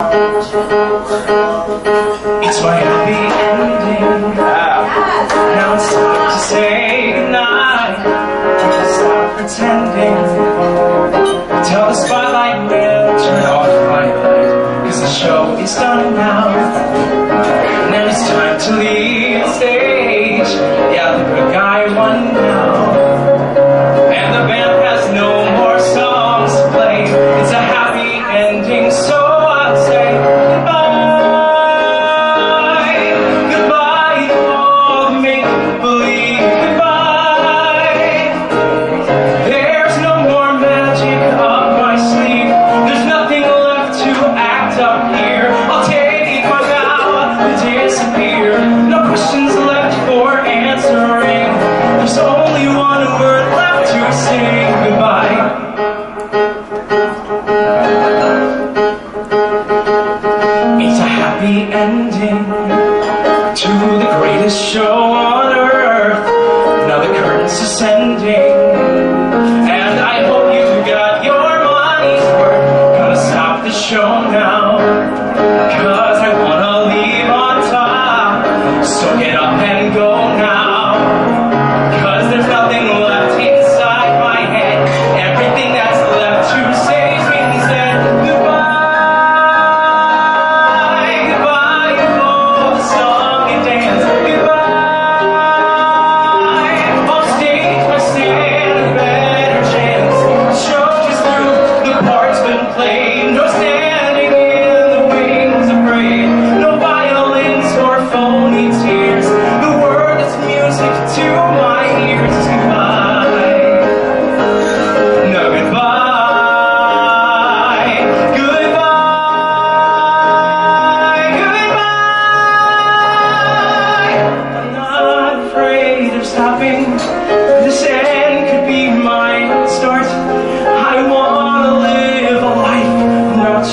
It's my happy ending now. Now it's time to say goodnight. Stop pretending. Tell the spotlight will turn off the light. Cause the show is done now. Now it's time to leave the stage. Yeah, the good guy won now. It's a happy ending to the greatest show.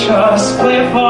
just flip